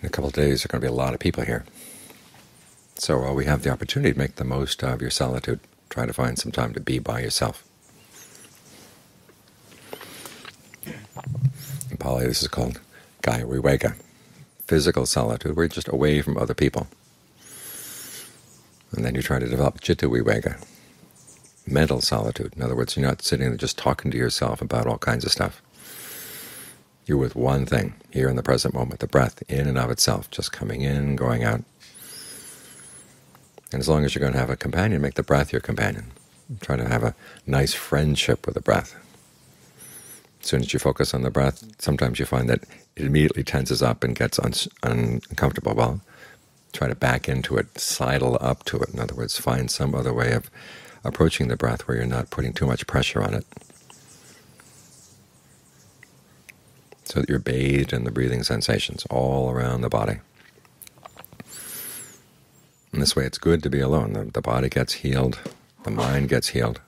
In a couple of days, there are going to be a lot of people here. So while we have the opportunity to make the most of your solitude, try to find some time to be by yourself. In Pali, this is called Kaya Viveka, physical solitude, you're just away from other people. And then you try to develop Chitta Viveka, mental solitude. In other words, you're not sitting there just talking to yourself about all kinds of stuff. You're with one thing here in the present moment, the breath in and of itself, just coming in, going out. And as long as you're going to have a companion, make the breath your companion. Try to have a nice friendship with the breath. As soon as you focus on the breath, sometimes you find that it immediately tenses up and gets un uncomfortable. Well, try to back into it, sidle up to it. In other words, find some other way of approaching the breath where you're not putting too much pressure on it. So that you're bathed in the breathing sensations all around the body. In this way it's good to be alone. The, the body gets healed, the mind gets healed,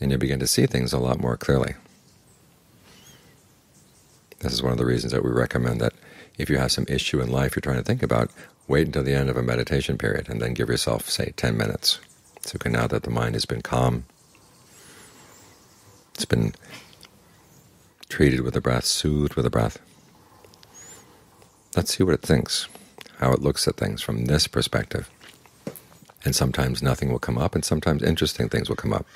and you begin to see things a lot more clearly. This is one of the reasons that we recommend that if you have some issue in life you're trying to think about, wait until the end of a meditation period and then give yourself, say, 10 minutes. So now that the mind has been calm, it's been treated with the breath, soothed with the breath. Let's see what it thinks, how it looks at things from this perspective. And sometimes nothing will come up, and sometimes interesting things will come up.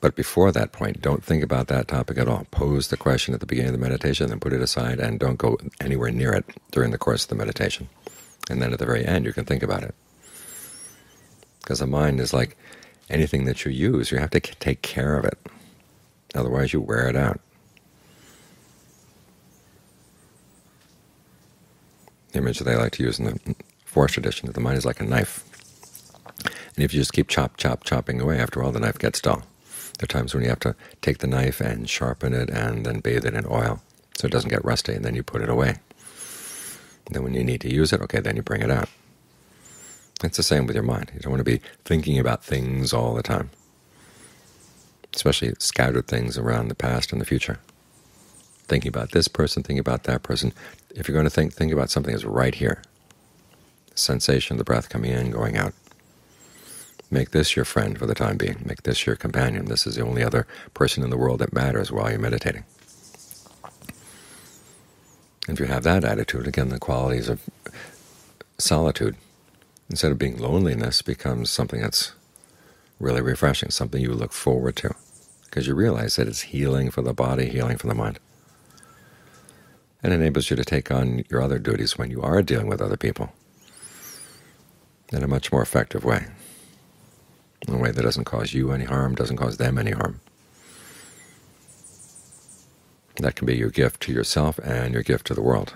But before that point, don't think about that topic at all. Pose the question at the beginning of the meditation, then put it aside, and don't go anywhere near it during the course of the meditation. And then at the very end, you can think about it. Because the mind is like anything that you use. You have to take care of it. Otherwise you wear it out. The image that they like to use in the Forest tradition that the mind is like a knife. And if you just keep chop, chop, chopping away, after all, the knife gets dull. There are times when you have to take the knife and sharpen it and then bathe it in oil so it doesn't get rusty, and then you put it away. And then when you need to use it, okay, then you bring it out. It's the same with your mind. You don't want to be thinking about things all the time especially scattered things around the past and the future. Thinking about this person, thinking about that person. If you're going to think, think about something that's right here. The sensation of the breath coming in, going out. Make this your friend for the time being. Make this your companion. This is the only other person in the world that matters while you're meditating. If you have that attitude, again, the qualities of solitude, instead of being loneliness, becomes something that's really refreshing, something you look forward to, because you realize that it's healing for the body, healing for the mind. and enables you to take on your other duties when you are dealing with other people in a much more effective way, in a way that doesn't cause you any harm, doesn't cause them any harm. That can be your gift to yourself and your gift to the world.